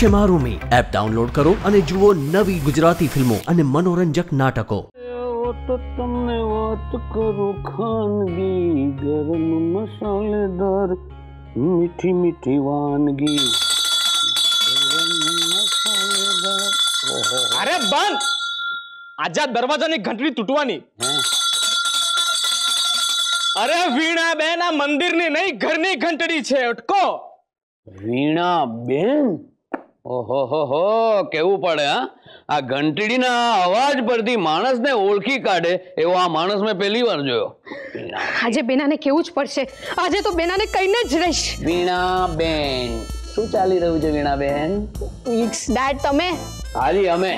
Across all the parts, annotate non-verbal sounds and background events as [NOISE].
છે મારું મી app download કરો અને જુઓ નવી ગુજરાતી ફિલ્મો અને મનોરંજક નાટકો. ઓ તો તમને વાત કરું ખાનગી ગરમ મસાલેદાર મીઠી મીઠી વાનગી. ગરમ મસાલેદાર. ઓહો. અરે બંધ! આજે દરવાજાની ઘંટડી તૂટવાની. અરે વીણા બેન આ મંદિરની નહીં ઘરની ઘંટડી છે અટકો. વીણા બેન ઓહો હો હો કેવું પડે હા? આ ઘંટડીના અવાજ પરથી માણસને ઓળખી કાઢે એવો આ માણસ મેં પહેલી વાર જોયો. આજે બેનાને કેવું જ પડશે. આજે તો બેનાને કહીને જ રહીશ. વીણા બેન શું ચાલી રહ્યું છે વીણા બેન ઇટ્સ ડેડ તમે? હાજી અમે.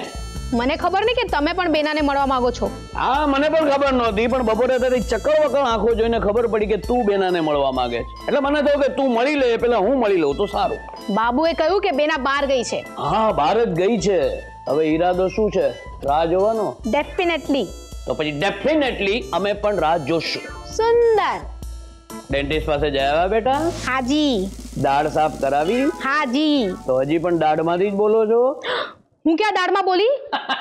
મને ખબર નહીં કે તમે પણ બેનાને મળવા માંગો છો. હા મને પણ ખબર નહોતી પણ બપોરે તારી ચક્કર વકર આંખો જોઈને ખબર પડી કે તું બેનાને મળવા માંગે છે. એટલે મને થયું કે તું મળી લે પેલા હું મળી લઉં તો સારું. બાબુએ કહ્યું કે બેના બહાર ગઈ છે. હા ભારત ગઈ છે. હવે ઈરાદો શું છે? રાહ જોવાનો? ડેફિનેટલી તો પછી ડેફિનેટલી અમે પણ રાહ જોશું. સુંદર. ડેન્ટિસ્ટ પાસે જયા બેટા? હાજી. દાઢ સાફ કરાવી? હાજી. તો હજી પણ દાઢમાંથી જ બોલો છો? [GASPS] હું ક્યાં દાડમાં બોલી?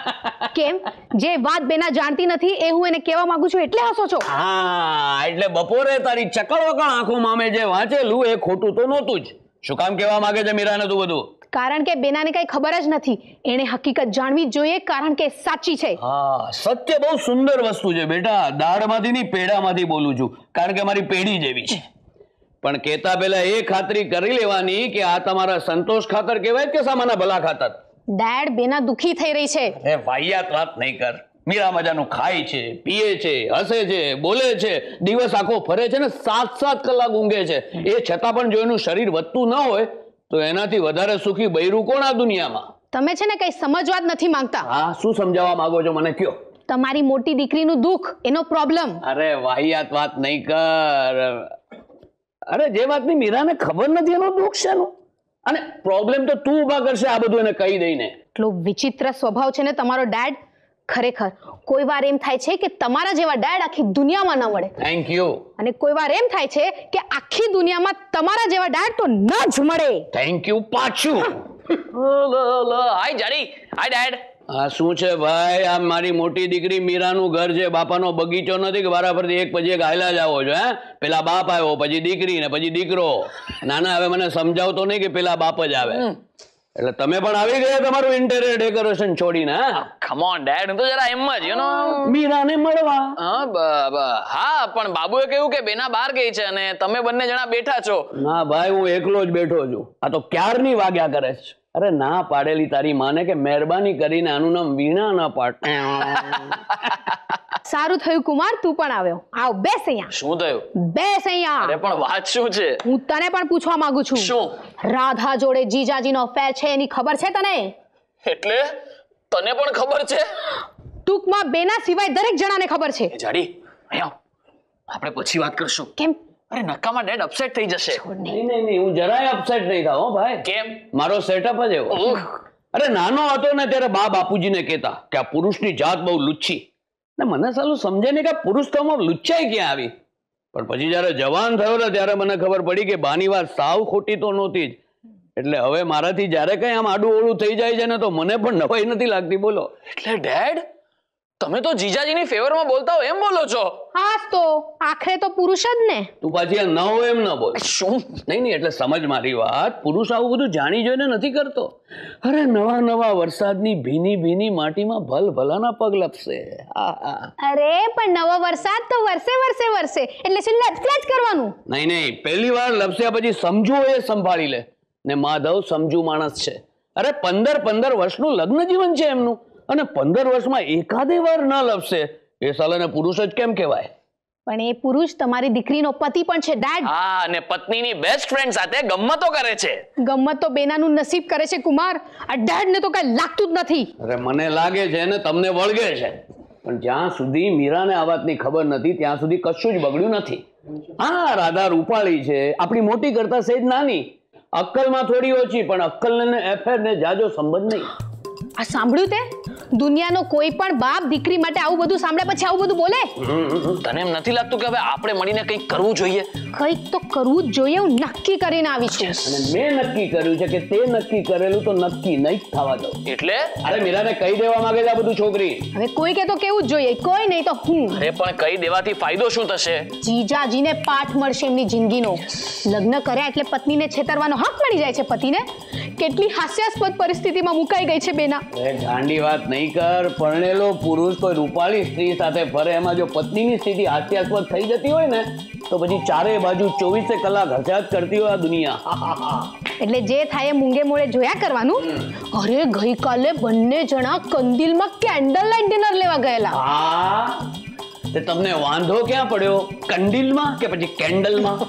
[LAUGHS] કેમ? જે વાત બેના જાણતી નથી એ હું એને કહેવા માંગુ છું એટલે હસો છો. હા એટલે બપોરે તારી ચકળ વકળ આંખોમાં અમે જે વાંચેલું એ ખોટું તો નહોતું જ. શું કામ કહેવા માંગે છે મીરાને તું બધું? કારણ કે બેનાને કઈ ખબર જ નથી. એને હકીકત જાણવી જોઈએ કારણ કે સાચી છે. હા સત્ય બહુ સુંદર વસ્તુ છે બેટા. દાળમાંથી ની પેડામાંથી બોલું છું. કારણ કે મારી પેઢી જેવી છે. પણ કેતા પહેલા એ ખાતરી કરી લેવાની કે આ તમારા સંતોષ ખાતર કહેવાય કે સામાના ભલા ખાતર? ડેડ બેના દુખી થઈ રહી છે. અરે વાહિયાત વાત નહીં કર. મીરા મજાનું ખાય છે પીએ છે હસે છે બોલે છે દિવસ આખો ફરે છે ને સાત સાત કલાક ઊંઘે છે. એ છતાં પણ જો એનું શરીર વધતું ન હોય તો એનાથી વધારે સુખી બૈરું કોણ આ દુનિયામાં? તમે છે ને કઈ સમજવા જ નથી માંગતા. હા શું સમજાવવા માંગો છો મને કયો? તમારી મોટી દીકરીનું દુઃખ એનો પ્રોબ્લેમ અરે વાહિયાત વાત નહીં કર. અરે જે વાતની મીરાને ખબર નથી એનો દુઃખ છે એનું અને પ્રોબ્લેમ તો તું ઊભા કરશે આ બધું એને કહી દઈને. એટલો વિચિત્ર સ્વભાવ છે ને તમારો ડેડ ખરેખર. કોઈ વાર એમ થાય છે કે તમારા જેવા ડેડ આખી દુનિયામાં ન મળે થેન્ક યુ અને કોઈ વાર એમ થાય છે કે આખી દુનિયામાં તમારા જેવા ડેડ તો ન જ મળે. થેન્ક યુ પાછું. આઈ જાડી આઈ ડેડ આ શું છે ભાઈ? આ મારી મોટી દીકરી મીરાનું ઘર છે બાપાનો બગીચો નથી કે પરથી એક પછી એક હાયલા જ આવો છો હે? પેલા બાપ આવ્યો પછી દીકરી ને પછી દીકરો. ના ના હવે મને સમજાવતો નહીં કે પેલા બાપ જ આવે. એટલે તમે પણ આવી ગયા તમારું ઇન્ટેરિયર ડેકોરેશન છોડીને હા? કમ ઓન ડેડ હું તો જરા એમ જ યુ નો મીરાને મળવા. હા હા પણ બાબુએ કહ્યું કે બેના બહાર ગઈ છે અને તમે બંને જણા બેઠા છો. ના ભાઈ હું એકલો જ બેઠો છું. આ તો ક્યારની વાગ્યા કરે છે? અરે ના પાડેલી તારી માને કે મહેરબાની કરીને આનું નામ વીણા ના પાડ. [LAUGHS] સારું થયું કુમાર તું પણ આવ્યો. આવ બેસ અહીંયા. શું થયું? બેસ અરે પણ વાત શું છે? હું તને પણ પૂછવા માંગુ છું. શું? રાધા જોડે જીજાજીનો અફેર છે એની ખબર છે તને? એટલે તને પણ ખબર છે? ટૂંકમાં બેના સિવાય દરેક જણાને ખબર છે. જાડી અહીંયા આપણે પછી વાત કરશું. કેમ? અરે નકામાં ડેડ અપસેટ થઈ જશે. નહીં નહીં નહીં હું જરાય અપસેટ નહીં થાવ હો ભાઈ. કેમ? મારો સેટઅપ જ એવો. અરે નાનો હતો ને ત્યારે બા બાપુજીને કહેતા કે આ પુરુષની જાત બહુ લુચ્છી. ને મને સાલું સમજે નહીં કે આ પુરુષ તો આમાં લુચ્ચાઈ ક્યાં આવી? પણ પછી જ્યારે જવાન થયો ને ત્યારે મને ખબર પડી કે બાની વાત સાવ ખોટી તો નહોતી જ. એટલે હવે મારાથી જ્યારે કઈ આમ આડું ઓળું થઈ જાય છે ને તો મને પણ નવાઈ નથી લાગતી બોલો. એટલે ડેડ? તમે તો જીજાજીની ફેવરમાં બોલતા હો એમ બોલો છો? હા તો આખરે તો પુરુષ જ ને. તું પાછી આ ન હોય એમ ન બોલ. શું? નહીં નહીં એટલે સમજ મારી વાત. પુરુષ આવું બધું જાણી જોઈને નથી કરતો. અરે નવા નવા વરસાદની ભીની ભીની માટીમાં ભલ ભલાના પગ લપસે. હા હા. અરે પણ નવો વરસાદ તો વરસે વરસે વરસે. એટલે શું જ કરવાનું. નહીં નહીં પહેલી વાર લપસ્યા પછી સમજુ એ સંભાળી લે. ને માધવ સમજુ માણસ છે. અરે પંદર પંદર વર્ષનું લગ્ન જીવન છે એમનું. અને પંદર વર્ષમાં એકાદે વાર ન લપસે. એ સાલાને પુરુષ જ કેમ કહેવાય? પણ એ પુરુષ તમારી દીકરીનો પતિ પણ છે ડેડ હા અને પત્નીની બેસ્ટ ફ્રેન્ડ સાથે ગમ્મતો કરે છે. ગમત તો બેનાનું નસીબ કરે છે કુમાર. આ ડેડ ને તો કઈ લાગતું જ નથી. અરે મને લાગે છે ને તમને વળગે છે. પણ જ્યાં સુધી મીરાને આ વાતની ખબર નથી ત્યાં સુધી કશું જ બગડ્યું નથી. હા રાધા રૂપાળી છે. આપણી મોટી કરતા સેજ નાની. અક્કલમાં થોડી ઓછી પણ અક્કલ ને એફેર ને જાજો સંબંધ નહીં. આ સાંભળ્યું તે? દુનિયાનો કોઈ પણ બાપ દીકરી માટે આવું બધું સાંભળ્યા પછી આવું બધું બોલે? તને એમ નથી લાગતું કે હવે આપણે મળીને કંઈક કરવું જોઈએ? કંઈક તો કરવું જ જોઈએ હું નક્કી કરીને આવી છું. અને મેં નક્કી કર્યું છે કે તે નક્કી કરેલું તો નક્કી નહીં થવા દઉં. એટલે? અરે મીરાને કહી દેવા માંગે છે આ બધું છોકરી. હવે કોઈ કે તો કેવું જ જોઈએ કોઈ નહીં તો હું. અરે પણ કહી દેવાથી ફાયદો શું થશે? જીજાજીને પાઠ મળશે એમની જિંદગીનો. લગ્ન કર્યા એટલે પત્નીને છેતરવાનો હક મળી જાય છે પતિને. કેટલી હાસ્યાસ્પદ પરિસ્થિતિમાં મુકાઈ ગઈ છે બેના. ગાંડી વાત નહીં કર પરણેલો પુરુષ કોઈ રૂપાળી સ્ત્રી સાથે ફરે એમાં જો પત્નીની સ્થિતિ હાસ્યાસ્પદ થઈ જતી હોય ને તો પછી ચારે બાજુ ચોવીસે કલાક હજાત કરતી હોય આ દુનિયા. એટલે જે થાય એ મૂંગે મોડે જોયા કરવાનું? અરે ગઈકાલે બંને જણા કંદિલમાં કેન્ડલ લાઇટ ડિનર લેવા ગયેલા. તે તમને વાંધો ક્યાં પડ્યો? કંડિલમાં કે પછી કેન્ડલમાં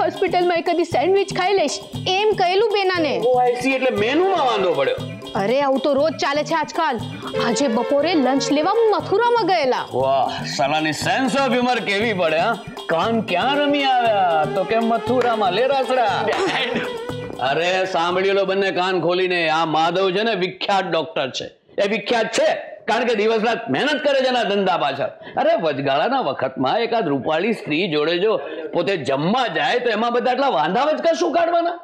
હોસ્પિટલમાં એકાદી સેન્ડવિચ ખાઈ લઈશ. એમ કહેલું બેનાને. ઓઆઈસી એટલે મેનુમાં વાંધો પડ્યો. અરે, આવું તો રોજ ચાલે છે આજકાલ. આજે બપોરે લંચ લેવા મથુરામાં ગયેલા. વાહ, સાલાની સેન્સ ઓફ હ્યુમર કેવી પડે, હા? કાન ક્યાં રમી આવ્યા? તો કે મથુરામાં? લે રાસડા. અરે સાંભળી લો બંને કાન ખોલીને. આ માધવ છે ને, વિખ્યાત ડોક્ટર છે. એ વિખ્યાત છે, કારણ કે દિવસ રાત મહેનત કરે છે એના ધંધા પાછળ. અરે, વચગાળાના વખતમાં એકાદ રૂપાળી સ્ત્રી જોડે જો પોતે જમવા જાય, તો એમાં બધા એટલા વાંધા જ શું કાઢવાના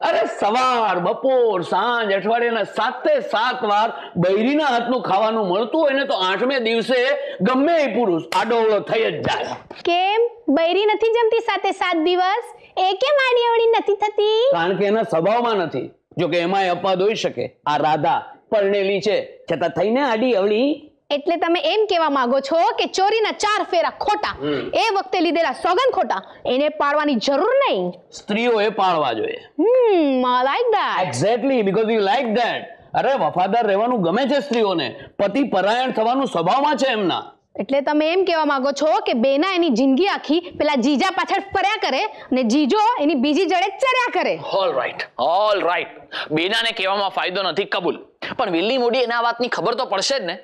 અરે સવાર બપોર સાંજ અઠવાડિયાના સાતે સાત વાર બૈરીના હાથનું ખાવાનું મળતું હોય ને તો આઠમે દિવસે ગમે એ પુરુષ આડોવળો થઈ જ જાય. કેમ? બૈરી નથી જમતી સાથે સાત દિવસ? એ કેમ આડી અવળી નથી થતી? કારણ કે એના સ્વભાવમાં નથી. જો કે એમાંય અપવાદ હોઈ શકે. આ રાધા પરણેલી છે. છતાં થઈને આડી અવળી એટલે તમે એમ કહેવા માંગો છો કે ચોરીના ચાર ફેરા ખોટા. એ વખતે લીધેલા સોગન ખોટા. એને પાડવાની જરૂર નહીં. સ્ત્રીઓએ પાળવા જોઈએ. હમ like that exactly because you like that અરે વફાદાર રહેવાનું ગમે છે સ્ત્રીઓને. પતિ પરાયણ થવાનું સ્વભાવમાં છે એમના. એટલે તમે એમ કહેવા માંગો છો કે બેના એની જિંદગી આખી પેલા જીજા પાછળ ફર્યા કરે અને જીજો એની બીજી જડે ચર્યા કરે. ઓલ રાઈટ ઓલ રાઈટ બેનાને કહેવામાં ફાયદો નથી કબૂલ. પણ વિલ્લી મોડી એના વાતની ખબર તો પડશે જ ને.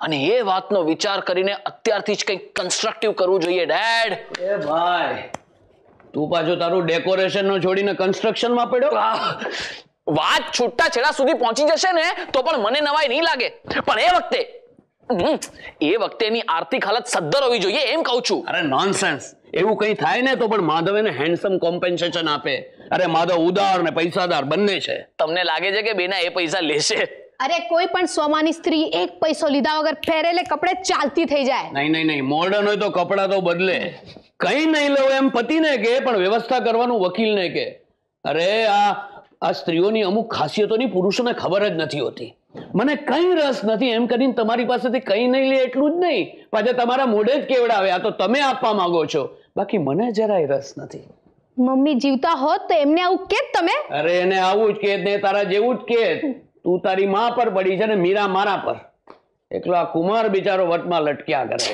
અને એ વાતનો વિચાર કરીને અત્યારથી જ કંઈક કન્સ્ટ્રક્ટિવ કરવું જોઈએ ડેડ એ ભાઈ તું પાછો તારું ડેકોરેશન નો છોડીને કન્સ્ટ્રક્શનમાં પડ્યો વાત છૂટતા છેડા સુધી પહોંચી જશે ને તો પણ મને નવાઈ નહીં લાગે. પણ એ વખતે એ વખતે એની આર્થિક હાલત સદ્ધર હોવી જોઈએ એમ કહું છું. અરે નોનસેન્સ એવું કંઈ થાય ને તો પણ માધવ એને હેન્ડસમ કોમ્પેન્સેશન આપે. અરે માધવ ઉદાર ને પૈસાદાર બંને છે. તમને લાગે છે કે બેના એ પૈસા લેશે? અરે કોઈ પણ સોમાની સ્ત્રી એક પૈસો લીધા વગર પહેરેલે કપડે ચાલતી થઈ જાય. નહીં નહીં નહીં. મોડર્ન હોય તો કપડા તો બદલે. કઈ નહીં લઉં એમ પતિને કે પણ વ્યવસ્થા કરવાનું વકીલને કે. અરે આ આ સ્ત્રીઓની અમુક ખાસિયતોની પુરુષોને ખબર જ નથી હોતી. મને કઈ રસ નથી એમ કરીને તમારી પાસેથી કઈ નહીં લે એટલું જ નહીં. પાછા તમારા મોઢે જ કેવડાવે. આ તો તમે આપવા માંગો છો. બાકી મને જરાય રસ નથી. મમ્મી જીવતા હોત તો એમને આવું કે તમે? અરે એને આવું જ કે ને તારા જેવું જ કે તું તારી માં પર પડી છે ને મીરા મારા પર. એકલો આ કુમાર બિચારો વટમાં લટક્યા કરે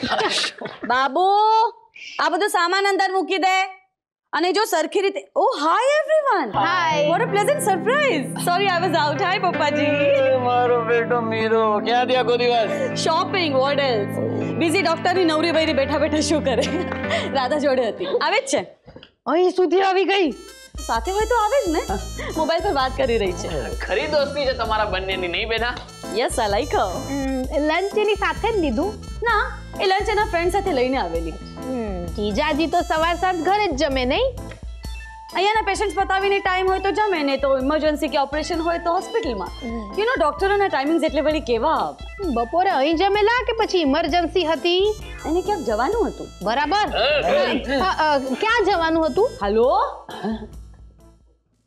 બાબુ આ બધું સામાન અંદર મૂકી દે. અને જો સરખી રીતે ઓ hi everyone hi what a pleasant surprise sorry I was out hi પપ્પાજી મારો બેટો મીરો. ક્યાં થયા કોઈ દિવસ? શોપિંગ વોટ એલ્સ બીજી ડોક્ટરની નવરી બૈરી બેઠા બેઠા શું કરે? રાધા જોડે હતી. આવે જ છે. અહીં સુધી આવી ગઈ. સાથે હોય તો આવે જ ને. મોબાઈલ પર વાત કરી રહી છે. ખરી દોસ્તી છે તમારા બંનેની નહીં બેના? યસ આઈ લાઈક લંચ એની સાથે જ લીધું. ના એ લંચ એના ફ્રેન્ડ સાથે લઈને આવેલી. હમ, જીજાજી તો સવાર સાત ઘરે જ જમે નહીં? અહીંયાના પેશન્ટ્સ બતાવીને ટાઈમ હોય તો જમે ને તો ઇમરજન્સી કે ઓપરેશન હોય તો હોસ્પિટલમાં યુ નો ડોક્ટરોના ટાઈમિંગ્સ એટલે વળી કેવા? બપોરે અહીં જમેલા કે પછી ઇમરજન્સી હતી? એને ક્યાંક જવાનું હતું. બરાબર. અ, અ, ક્યાં જવાનું હતું? હાલો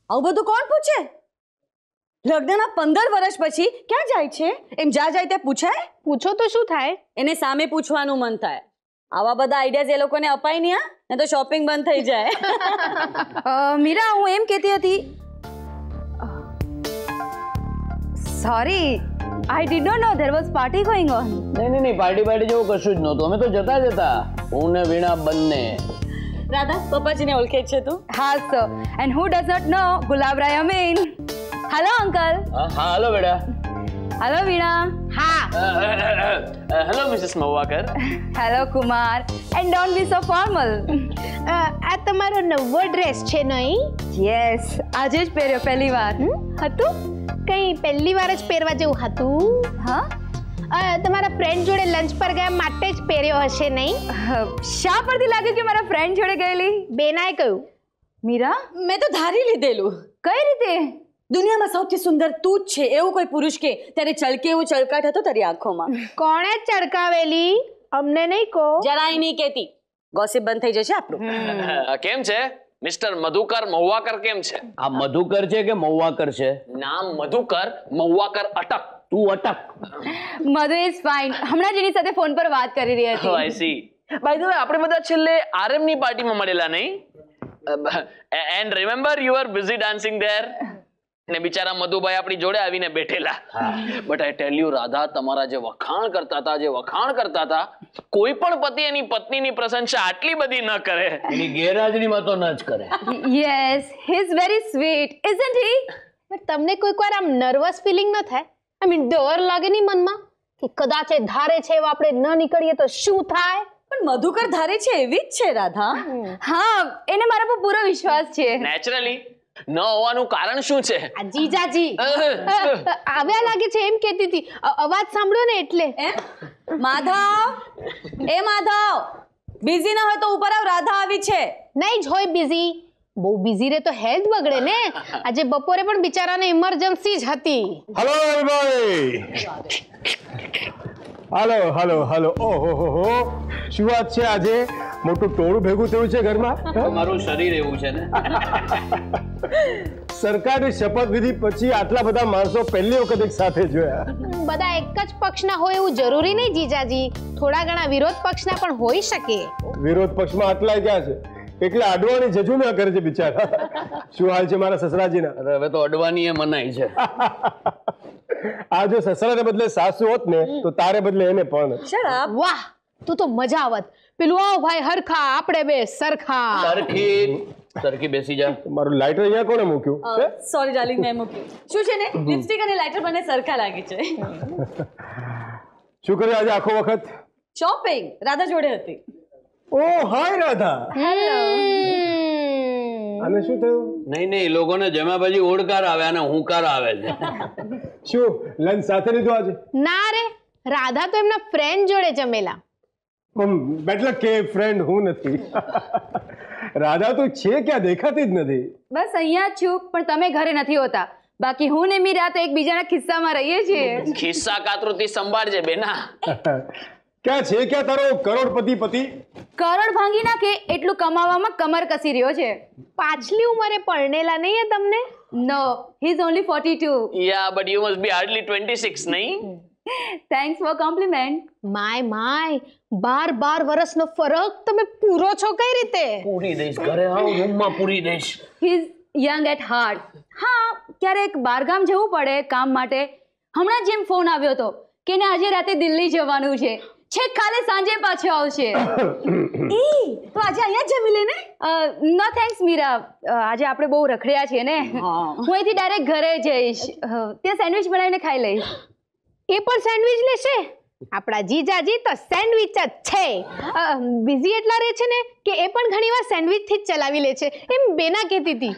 આવું બધું કોણ પૂછે? લગ્નના પંદર વર્ષ પછી ક્યાં જાય છે? એમ જ્યાં જાય ત્યાં પૂછાય? પૂછો તો શું થાય? એને સામે પૂછવાનું મન થાય. આવા બધા આઈડિયાઝ એ લોકોને અપાય નહીં ને તો શોપિંગ બંધ થઈ જાય. [LAUGHS] મીરા હું એમ કહેતી હતી sorry I did not know there was party going on નહીં નહીં નહીં પાર્ટી પાર્ટી જેવું કશું જ નહોતું. અમે તો જતા જતા હું ને વીણા બંને. રાધા પપ્પાજીને ઓળખે છે તું હા sir and who does not know Gulabrai Amin hello uncle હા હા હાલો બેટા હેલો વીણા હા hello Mrs Mavakar hello Kumar and don't be so formal uh, આ તમારો નવો ડ્રેસ છે નહીં યસ આજે જ પહેર્યો પહેલી વાર હમ? હતું કઈ પહેલી વાર જ પહેરવા જેવું હતું હા અ, તમારા ફ્રેન્ડ જોડે લંચ પર ગયા માટે જ પહેર્યો હશે નહીં? શા પરથી લાગ્યું કે મારા ફ્રેન્ડ જોડે ગયેલી? બેનાએ કહ્યું. મીરા? મેં તો ધારી લીધેલું. કઈ રીતે? દુનિયામાં સૌથી સુંદર તું જ છે. એવું કોઈ પુરુષ કે ત્યારે ચળકે એવું ચળકાટ હતો તારી આંખોમાં? કોણે ચળકાવેલી? અમને નહીં કહો. જરાય નહીં કેતી ગોસિપ બંધ થઈ જશે આપણું. કેમ છે? મિસ્ટર મધુકર મહુવાકર કેમ છે? આ મધુકર છે કે મહુવાકર છે? નામ મધુકર મહુવાકર અટક. તું અટક. મધુ ઇઝ ફાઇન હમણાં જેની સાથે ફોન પર વાત કરી રહી હતી. I see by the way આપણે બધા છેલ્લે આરએમની પાર્ટીમાં મળેલા નહીં? And remember you are busy dancing there ને બિચારા મધુભાઈ આપણી જોડે આવીને બેઠેલા. But I tell you Radha તમારા જે વખાણ કરતા હતા જે વખાણ કરતા હતા કોઈ પણ પતિ એની પત્નીની પ્રશંસા આટલી બધી ન કરે. એની ગેરહાજરીમાં તો ન જ કરે. Yes he is very sweet isn't he પણ તમને કોઈક વાર આમ નર્વસ ફિલિંગ ન થાય? આઈ મીન ડર લાગે નહીં મનમાં? કે કદાચ એ ધારે છે એવા આપણે ન નીકળીએ તો શું થાય? પણ મધુકર ધારે છે એવી જ છે રાધા. હા એને મારા પર પૂરો વિશ્વાસ છે. નેચરલી ન હોવાનું કારણ શું છે? આ જીજાજી. આવ્યા લાગે છે એમ કહેતી હતી. અવાજ સાંભળ્યો ને એટલે. એમ? માધવ? એ માધવ. બિઝી ન હોય તો ઉપર આવ રાધા આવી છે. નહીં જ હોય બિઝી. બહુ બિઝી રહે તો હેલ્થ બગડે ને? આજે બપોરે પણ બિચારાને ઇમરજન્સી જ હતી. હેલો હાલો હાલો હાલો ઓહો હો હો. શું વાત છે આજે? મોટું ટોળું ભેગું થયું છે ઘરમાં? તમારું શરીર એવું છે ને. સરકારની શપથવિધિ પછી આટલા બધા માણસો પહેલી વખત એક સાથે જોયા. બધા એક જ પક્ષના હોય એવું જરૂરી નહીં જીજાજી. થોડા ઘણા વિરોધ પક્ષના પણ હોઈ શકે. વિરોધ પક્ષમાં આટલા ક્યાં છે? એટલે જજુ ના કરે છે બિચારા. શું હાલ છે મારા સસરાજીના? અરે હવે તો અડવાની એ મનાય છે. [LAUGHS] આ જો સસરાને બદલે સાસુ હોત ને તો તારે બદલે એને પણ. શરાબ વાહ તું તો મજા આવત. પેલું આવ ભાઈ હરખા આપણે બે સરખા. સરખી સરખી બેસી જા. મારું લાઇટર અહીંયા કોણે મૂક્યું? સોરી ડાર્લિંગ મેં મૂક્યું. શું છે ને? લિપસ્ટિક અને લાઇટર બંને સરખા લાગે છે. [LAUGHS] શું કર્યું આજે આખો વખત? શોપિંગ રાધા જોડે હતી. ઓ હાય રાધા. હમ. આને શું થયું? નહીં નહીં લોકોને જમ્યા પછી ઓડકાર આવે અને હુંકાર આવે છે. શું લંચ સાથે લીધો આજે? ના રે રાધા તો એમના ફ્રેન્ડ જોડે જમેલા. બેટલા કે ફ્રેન્ડ હું નથી. રાધા તું છે ક્યાં દેખાતી જ નથી. બસ અહીંયા જ છું પણ તમે ઘરે નથી હોતા. બાકી હું ને મીરા તો એકબીજાના ખિસ્સામાં રહીએ છીએ. ખિસ્સા કાતરુતી સંભાળજે બેના. [LAUGHS] ક્યાં છે? ક્યાં તારો કરોડપતિ પતિ કરોડ ભાંગી નાખે એટલું કમાવામાં કમર કસી રહ્યો છે. પાછલી ઉંમરે પરણેલા નહીં તમને? No he is only forty two yeah but you must be hardly 26 નહીં thanks for compliment my my બાર બાર વર્ષનો ફરક તમે પૂરો છો કઈ રીતે? પૂરી દઈશ ઘરે આવ રૂમમાં પૂરી દઈશ. He is young at heart હા ક્યારેક બહારગામ જવું પડે કામ માટે. હમણાં જ જેમ ફોન આવ્યો હતો કે ને આજે રાતે દિલ્હી જવાનું છે. છેક કાલે સાંજે પાછો આવશે. [COUGHS] ઈ તો આજે અહીંયા જ જમી લે ને નો થેન્ક્સ મીરા. આજે આપણે બહુ રખડ્યા છીએ ને. હું. અહીંથી ડાયરેક્ટ ઘરે જઈશ. ત્યાં સેન્ડવિચ બનાવીને ખાઈ લઈશ. એ પણ સેન્ડવિચ લેશે? આપણા જીજાજી તો સેન્ડવિચ જ છે. બિઝી એટલા રહે છે ને કે એ પણ ઘણીવાર સેન્ડવિચથી જ ચલાવી લે છે. એમ બેના કહેતી હતી.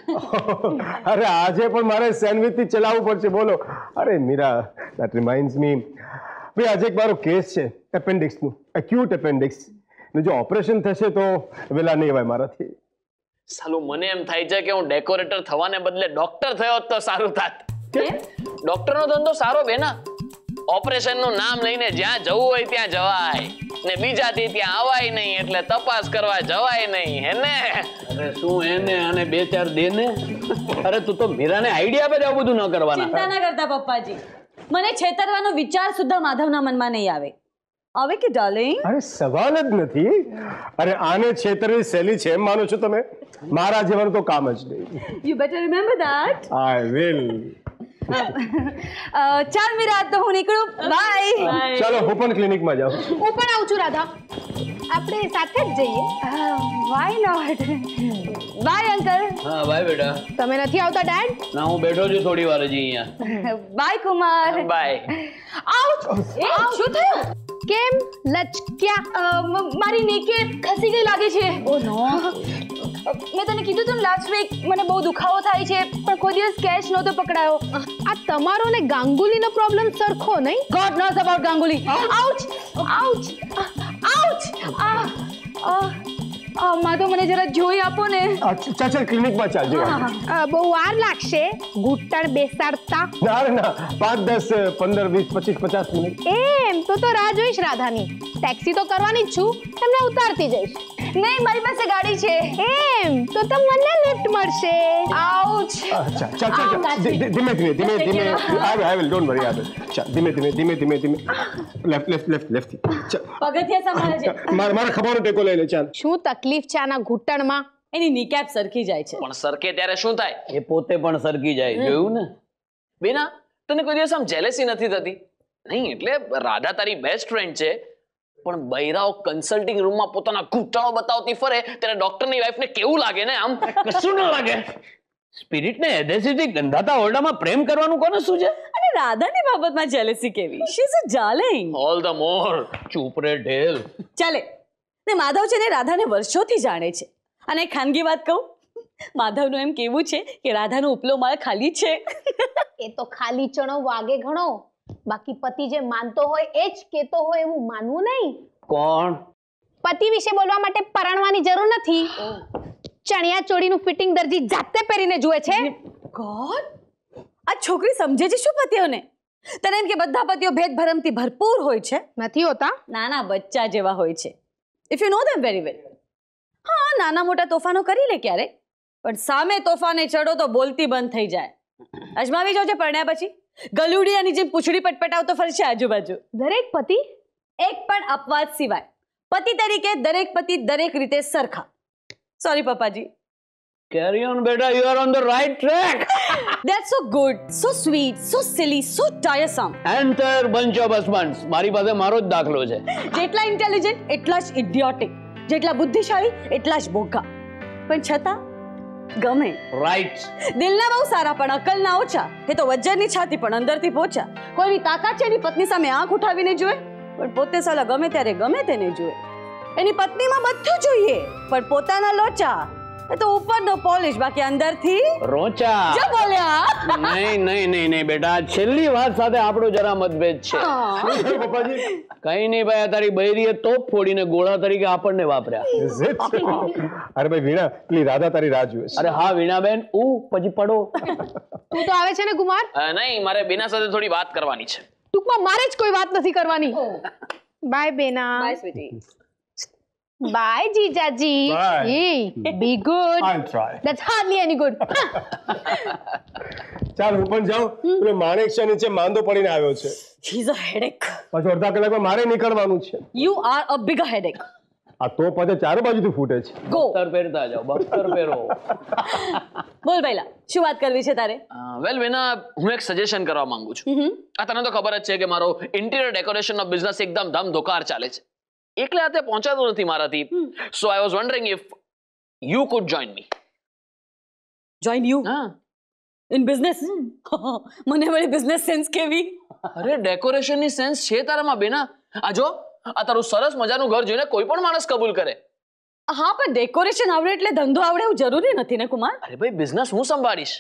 [LAUGHS] અરે આજે પણ મારે સેન્ડવિચથી ચલાવવું પડશે. બોલો. અરે મીરા દેટ રિમાઇન્ડ્સ મી ભાઈ આજે એક મારો કેસ છે એપેન્ડિક્સનું એક્યુટ એપેન્ડિક્સ ને જો ઓપરેશન થશે તો વેલા નહીં હોય મારાથી. સાલું મને એમ થાય છે કે હું ડેકોરેટર થવાને બદલે ડોક્ટર થયો તો સારું થાત. ડોક્ટરનો ધંધો સારો બેના ઓપરેશનનું નામ લઈને જ્યાં જવું હોય ત્યાં જવાય. ને બીજાથી ત્યાં આવાય નહીં એટલે તપાસ કરવા જવાય નહીં હે ને? અરે શું એને અને બે ચાર દે ને અરે તું તો મીરાને આઈડિયા આપે આવું બધું ન કરવાના. ચિંતા ના કરતા પપ્પાજી. મને છેતરવાનો વિચાર સુદ્ધા માધવના મનમાં નહીં આવે. આવે કે ડાર્લિંગ અરે સવાલ જ નથી. અરે આને છેતરવી સેલી છે એમ માનો છો તમે? મારા જેવાનું તો કામ જ નહીં. You better remember that I will ચાલ મીરા તો હું નીકળું. બાય ચાલો હું પણ ક્લિનિકમાં જાઉં. હું પણ આવું છું રાધા. આપણે સાથે જ જઈએ. વાય નોટ બાય અંકલ હા બાય બેટા. તમે નથી આવતા ડેડ ના હું બેઠો છું થોડી વાર [LAUGHS] જ અહીંયા. બાય કુમાર. બાય આઉચ એ શું થયું? કેમ? લચક્યા? મારી નેકે ખસી ગઈ લાગે છે. ઓ નો મેં તને કીધું તું લાસ્ટ વીક મને બહુ દુખાવો થાય છે પણ કોઈ દિવસ કેશ નહોતો પકડાયો. આ તમારો ને ગાંગુલીનો પ્રોબ્લેમ સરખો નહીં? God knows about Ganguly. Ouch ouch ouch આ આ તો મને જરા જોઈ આપો ને. અચ્છા ચ- ચાલ ક્લિનિકમાં ચાલ બહુ વાર લાગશે ઘૂંટણ બેસાડતા? ના ના પાંચ દસ પંદર વીસ પચીસ પચાસ મિનિટ. એમ તો તો રાહ જોઈશ રાધાની. ટેક્સી તો કરવાની જ છું તમને ઉતારતી જઈશ. નહીં મારી પાસે ગાડી છે. એમ તો તો મને લિફ્ટ મળશે. આઉચ. અચ્છા ચાલ ચાલ ધીમે ધીમે ધીમે ધીમે આઈ આઈ વિલ ડોન્ટ વરી આઈ ચાલ ધીમે ધીમે ધીમે ધીમે ધીમે. લેફ્ટ લેફ્ટ લેફ્ટ લેફ્ટ પગથિયા સંભાળજે મારા મારા ખભાનો ટેકો લઈ લે ચાલ. શું તકલીફ છે આના ઘૂંટણમાં? એની નીકેપ સરખી જાય છે. પણ સરકે ત્યારે શું થાય? એ પોતે પણ સરકી જાય જોયું ને? બેના તને કોઈ દિવસ આમ જેલેસી નથી થતી? નહીં એટલે રાધા તારી બેસ્ટ ફ્રેન્ડ છે પણ બૈરાઓ કન્સલ્ટિંગ રૂમમાં પોતાના ઘૂંટણો બતાવતી ફરે ત્યારે ડોક્ટરની વાઈફને કેવું લાગે ને આમ? કશું ન લાગે. સ્પિરિટને એડેસિટી ગંધાતા ઓરડામાં પ્રેમ કરવાનું કોને શું છે અને રાધાની બાબતમાં જેલેસી કેવી? She is a darling all the more ચૂપ રે ઢેલ. ચાલે. ને માધવ છે ને રાધાને વર્ષોથી જાણે છે. અને ખાનગી વાત કહું માધવનું એમ કેવું છે કે રાધાનો ઉપલો માળ ખાલી છે. એ તો ખાલી ચણો વાગે ઘણો. બાકી પતિ જે માનતો હોય એ જ કેતો હોય એવું માનવું નહીં. કોણ? પતિ વિશે બોલવા માટે પરણવાની જરૂર નથી. ચણિયા ચોળીનું ફિટિંગ દરજી જાતે પહેરીને જુએ છે. ગોડ! આ છોકરી સમજે છે શું પતિઓને? તને એમ કે બધા પતિઓ ભેદભરમથી ભરપૂર હોય છે? નથી હોતા? નાના બચ્ચા જેવા હોય છે. If you know them very well હા, નાના મોટા તોફાનો કરી લે ક્યારે? પણ સામે તોફાને ચડો તો બોલતી બંધ થઈ જાય. અજમાવી જોજે પરણ્યા પછી. ગલુડિયાની જેમ પૂછડી પટપટાવતો ફરશે આજુબાજુ. દરેક પતિ એક પણ અપવાદ સિવાય. પતિ તરીકે દરેક પતિ દરેક રીતે સરખા. સોરી પપ્પાજી. કેરી ઓન બેટા you are on the right track that's so good so sweet so silly, so tiresome. Enter bunch of husbands. મારી પાસે મારો જ દાખલો છે. જેટલા ઇન્ટેલિજન્ટ એટલા જ ઇડિયોટિક જેટલા બુદ્ધિશાળી એટલા જ બોગા પણ છતાં ગમે. રાઈટ દિલના બહુ સારા પણ અકલના ઓછા. એ તો વજ્જરની છાતી પણ અંદરથી પોચા. કોઈની તાકાત છે એની પત્ની સામે આંખ ઉઠાવીને જુએ. પણ પોતે સાલા ગમે ત્યારે ગમે તેને જોએ. એની પત્નીમાં બધું જોઈએ. પણ પોતાના લોચા. એ તો ઉપરનો પોલિશ બાકી અંદરથી? રોચા. જો બોલ્યા નહીં નહીં નહીં નહીં બેટા છેલ્લી વાત સાથે આપણો જરા મતભેદ છે. પપ્પાજી? કઈ નહીં ભાઈ આ તારી બૈરીએ તોપ ફોડીને ગોળા તરીકે આપણને વાપર્યા. અરે ભાઈ વીણા પેલી રાધા તારી રાહ જુએ અરે હા વીણાબેન ઉ પછી પડો. તું તો આવે છે ને કુમાર? નહીં મારે બેના સાથે થોડી વાત કરવાની છે. ટૂંકમાં મારે જ કોઈ વાત નથી કરવાની. બાય બેના. Bye sweetie bye Jijaji. Bye. Be good I'll try. That's hardly any good. [LAUGHS] ચાલ હું પણ જાઉં. પેલો માણેક છે નીચે માંદો પડીને આવ્યો છે. હી ઇઝ અ હેડેક પાછો અડધા કલાકમાં મારે નીકળવાનું છે. You are a big headache આ તો પાછો ચારે બાજુથી ફૂટે છે. ગો બખ્તર પહેરતા જાઓ બક્તર પહેરો. બોલ ભાઈલા શું વાત કરવી છે તારે? વેલ વેના હું એક સજેશન કરવા માંગુ છું. આ તને તો ખબર જ છે કે મારો ઇન્ટિરિયર ડેકોરેશન નો બિઝનેસ એકદમ ધમ ધોકાર ચાલે છે. એકલા હાથે પહોંચાતો નથી મારાથી. So I was wondering if you could join me join you હા. ઇન બિઝનેસ [LAUGHS] મને વળી બિઝનેસ સેન્સ કેવી? અરે ડેકોરેશનની સેન્સ છે તારામાં બેના. આ જો આ તારું સરસ મજાનું ઘર જોઈને કોઈ પણ માણસ કબૂલ કરે. હા પણ ડેકોરેશન આવડે એટલે ધંધો આવડે એવું જરૂરી નથી ને કુમાર? અરે ભાઈ બિઝનેસ હું સંભાળીશ.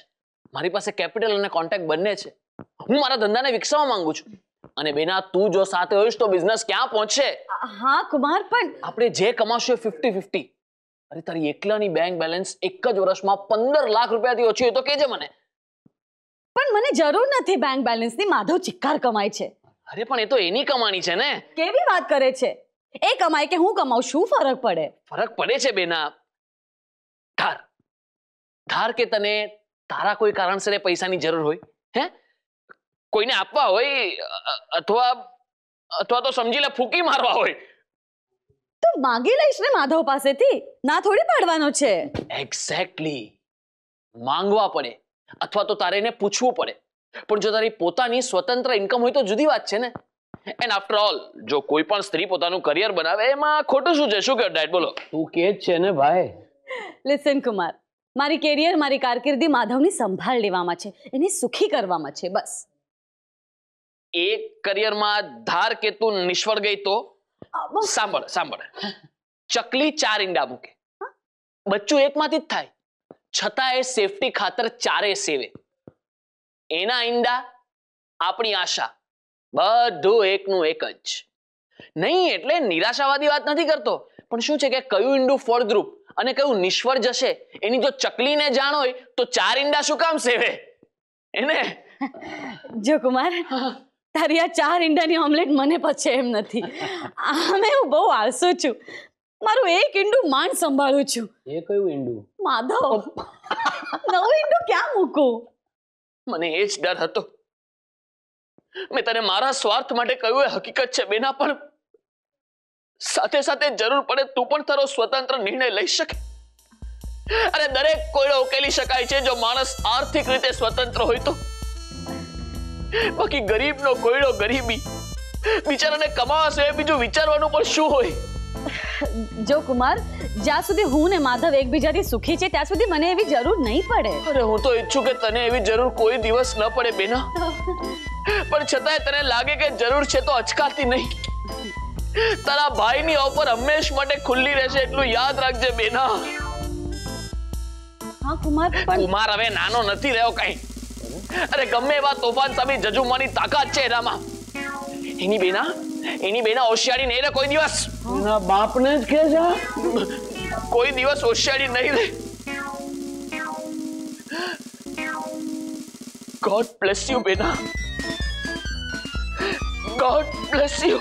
મારી પાસે કેપિટલ અને કોન્ટેક્ટ બંને છે. હું મારા ધંધાને વિકસાવવા માંગુ છું. અને બેના તું જો સાથે હોઈશ તો બિઝનેસ ક્યાં પહોંચશે? હા કુમાર પણ આપણે જે કમાશું ફિફ્ટી ફિફ્ટી અરે તારી એકલાની બેંક બેલેન્સ એક જ વર્ષમાં પંદર લાખ રૂપિયાથી ઓછી હોય તો કેજે મને. પણ મને જરૂર નથી બેંક બેલેન્સની માધવ ચિક્કાર કમાય છે. અરે પણ એ તો એની કમાણી છે ને. કેવી વાત કરે છે? એ કમાય કે હું કમાઉં શું ફરક પડે? ફરક પડે છે બેના. ધાર. ધાર કે તને તારા કોઈ કારણસર એ પૈસાની જરૂર હોય હે? કોઈને આપવા હોય અથવા અથવા તો સમજી લે ફૂકી મારવા હોય. તો માંગી લઈશ ને માધવ પાસેથી? ના થોડી પાડવાનો છે. એક્ઝેક્ટલી માંગવા પડે અથવા તો તારે એને પૂછવું પડે. પણ જો તારી પોતાની સ્વતંત્ર ઇન્કમ હોય તો જુદી વાત છે ને. એન્ડ આફ્ટર ઓલ જો કોઈ પણ સ્ત્રી પોતાનું કરિયર બનાવે એમાં ખોટું શું છે? શું કે ડેડ બોલો. તું કે જ છે ને ભાઈ. લિસન કુમાર મારી કેરિયર મારી કારકિર્દી માધવની સંભાળ લેવામાં છે એને સુખી કરવામાં છે બસ. એ કરિયરમાં ધાર કે તું? નિષ્ફળ ગઈ તો સાંભળ સાંભળ. ચકલી ચાર ઈંડા મૂકે. બચ્ચું એકમાંથી જ થાય. છતાં એ સેફટી ખાતર ચારે સેવે. એના ઈંડા આપણી આશા. બધું એકનું એક જ. નહીં એટલે નિરાશાવાદી વાત નથી કરતો. પણ શું છે કે કયું ઈંડું ફળદ્રુપ અને કયું નિષ્ફળ જશે? એની જો ચકલીને જાણ હોય તો ચાર ઈંડા શું કામ સેવે? એને? જો કુમાર તારી આ ચાર ઈંડાની ઓમલેટ મને પચે એમ નથી. આમે હું બહુ આળસુ છું. મારું એક ઈંડું માંડ સંભાળું છું. એ કયું ઈંડું? માધવ નવું ઈંડું ક્યાં મૂકું? મને એ જ ડર હતો. મેં તને મારા સ્વાર્થ માટે કહ્યું એ હકીકત છે બેના પણ સાથે સાથે જરૂર પડે તું પણ તારો સ્વતંત્ર નિર્ણય લઈ શકે. અરે દરેક કોયડો ઉકેલી શકાય છે જો માણસ આર્થિક રીતે સ્વતંત્ર હોય તો. બાકી ગરીબનો કોયડો ગરીબી. બિચારાને કમાવાશે બીજું વિચારવાનું પણ શું હોય? જો કુમાર જ્યાં સુધી હું ને માધવ એકબીજાથી સુખી છે ત્યાં સુધી મને એવી જરૂર નહીં પડે. અરે હું તો ઈચ્છું કે તને એવી જરૂર કોઈ દિવસ ન પડે બેના પણ છતાંય તને લાગે કે જરૂર છે તો અચકાતી નહીં. તારા ભાઈની ઓફર હંમેશ માટે ખુલ્લી રહેશે એટલું યાદ રાખજે બેના હા કુમાર પણ કુમાર હવે નાનો નથી રહ્યો કઈ. અરે ગમે એવા તોફાન સામે જજુમવાની તાકાત છે એનામાં એની બેના એની બેના હોશિયારી નહીં રે કોઈ દિવસ. એના બાપને જ કે છે કોઈ દિવસ હોશિયારી નહીં રે. ગોડ બ્લેસ યુ બેના. ગોડ બ્લેસ યુ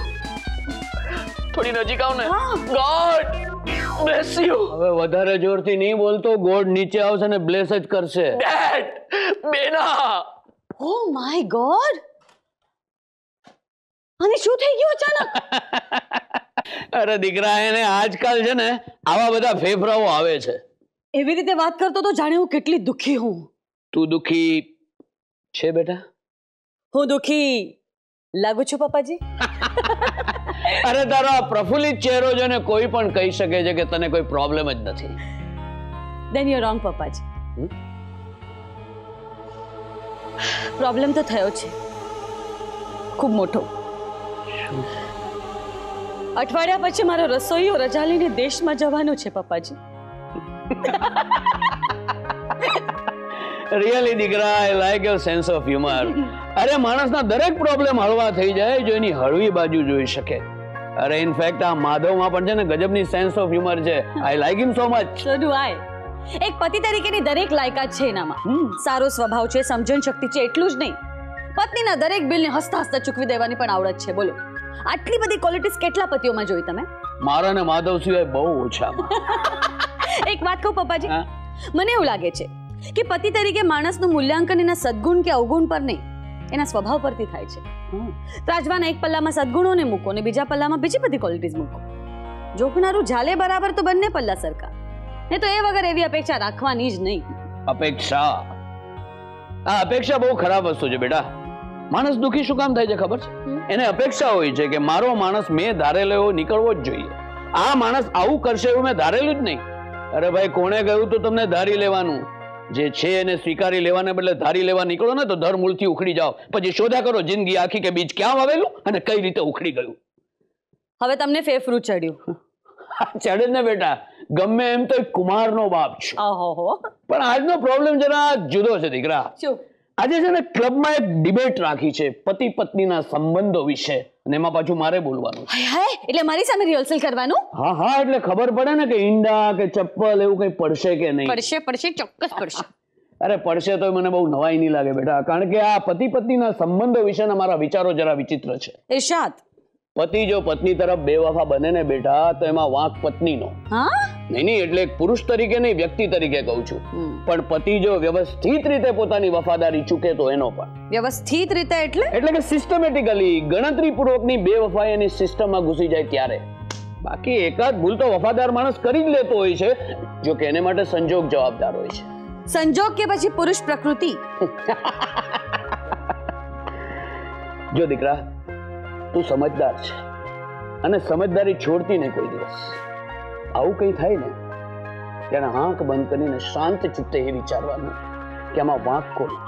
થોડી નજીક આવ ને. ગોડ બ્લેસ યુ હવે વધારે જોરથી નહીં બોલતો ગોડ નીચે આવશે અને બ્લેસ જ કરશે. ડેડ બેના. ઓ માય ગોડ અને શું થઈ ગયું અચાનક? [LAUGHS] અરે દીકરા એને આજકાલ છે ને આવા બધા ફેફરાઓ આવે છે. એવી રીતે વાત કરતો તો જાણે હું કેટલી દુખી હું. તું દુખી છે બેટા? હું દુખી. લાગુ છું પપ્પાજી? અરે તારો આ પ્રફુલ્લિત ચહેરો જોને કોઈ પણ કહી શકે છે કે તને કોઈ પ્રોબ્લેમ જ નથી. દેન યુ રોંગ પપ્પાજી. પ્રોબ્લેમ તો થયો છે. ખૂબ મોટો. અઠવાડિયા પછી મારો રસોઈયો રજા લઈને દેશમાં જવાનું છે પપ્પાજી. [LAUGHS] રિયલી દીકરા I like your sense of humour અરે માણસના દરેક પ્રોબ્લેમ હળવા થઈ જાય જો એની હળવી બાજુ જોઈ શકે. અરે ઇનફેક્ટ આ માધવમાં પણ છે ને ગજબની સેન્સ ઓફ હ્યુમર છે. I like him so much so do I એક પતિ તરીકેની દરેક લાયકાત છે એનામાં. સારો સ્વભાવ છે સમજણ શક્તિ છે એટલું જ નહીં. પત્નીના દરેક બિલને હસતા હસતા ચૂકવી દેવાની પણ આવડત છે બોલો. આટલી બધી ક્વોલિટીઝ કેટલા પતિઓમાં જોઈ તમે? મારા ને માધવ સિવાય બહુ ઓછામાં. [LAUGHS] એક વાત કહું પપ્પાજી? મને એવું લાગે છે કે પતિ તરીકે માણસનું મૂલ્યાંકન એના સદગુણ કે અવગુણ પર નહીં એના સ્વભાવ પરથી થાય છે. ત્રાજવાના એક પલ્લામાં સદગુણોને મૂકો ને બીજા પલ્લામાં બીજી બધી ક્વોલિટીઝ મૂકો. જોખનારું ઝાલે બરાબર તો બંને પલ્લા સરખા. ને તો એ વગર એવી અપેક્ષા રાખવાની જ નહીં. અપેક્ષા? આ અપેક્ષા બહુ ખરાબ વસ્તુ છે બેટા. માણસ દુખી શું કામ થાય છે ખબર છે? એને અપેક્ષા હોય છે કે મારો માણસ મેં ધારેલો એવો નીકળવો જ જોઈએ. આ માણસ આવું કરશે એવું મેં ધારેલું જ નહીં. અરે ભાઈ કોણે કહ્યું તો તમને ધારી લેવાનું? જે છે એને સ્વીકારી લેવાને બદલે ધારી લેવા નીકળો ને તો ધર મૂળથી ઉખડી જાઓ. પછી શોધા કરો જિંદગી આખી કે બીજ ક્યાં આવેલું અને કઈ રીતે ઉખડી ગયું? હવે તમને ફેફરું ચડ્યું. ચડે ને બેટા. ગમે એમ તો કુમારનો બાપ છું. પણ આજનો પ્રોબ્લેમ જરા જુદો છે દીકરા. શું? આજે છે ને ક્લબમાં એક ડિબેટ રાખી છે પતિ પત્નીના સંબંધો વિશે. અને એમાં પાછું મારે બોલવાનું હાય એટલે મારી સામે રિહર્સલ કરવાનું? હા હા એટલે ખબર પડે ને કે ઈંડા કે ચપ્પલ એવું કંઈ પડશે કે નહીં? પડશે પડશે ચોક્કસ પડશે. [LAUGHS] અરે પડશે તો મને બહુ નવાઈ નહીં લાગે બેટા. કારણ કે આ પતિ પત્નીના સંબંધો વિશેના મારા વિચારો જરા વિચિત્ર છે. ઇરશાદ પતિ જો પત્ની તરફ બેવફા બને ને બેટા તો એમાં વાંક પત્નીનો. હા? નહીં નહીં એટલે એક પુરુષ તરીકે નહીં વ્યક્તિ તરીકે કહું છું. પણ પતિ જો વ્યવસ્થિત રીતે પોતાની વફાદારી ચૂકે તો એનો પણ. વ્યવસ્થિત રીતે એટલે? એટલે કે સિસ્ટમેટિકલી ગણતરી પૂર્વકની બેવફાઈ એની સિસ્ટમમાં ઘૂસી જાય ત્યારે. બાકી એકાદ ભૂલ તો વફાદાર માણસ કરી જ લેતો હોય છે જો કે એને માટે સંજોગ જવાબદાર હોય છે. સંજોગ કે પછી પુરુષ પ્રકૃતિ? જો દીકરા તું સમજદાર છે. અને સમજદારી છોડતી નહીં કોઈ દિવસ. આવું કંઈ થાય ને, ત્યારે આંખ બંધ કરીને શાંત ચિત્તે એ વિચારવાનું કે આમાં વાંક કોનો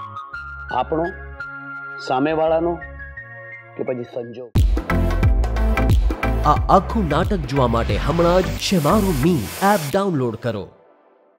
આપણો, સામેવાળાનો કે પછી સંજોગ? આ આખું નાટક જોવા માટે હમણાં જ શેમારો મી એપ ડાઉનલોડ કરો.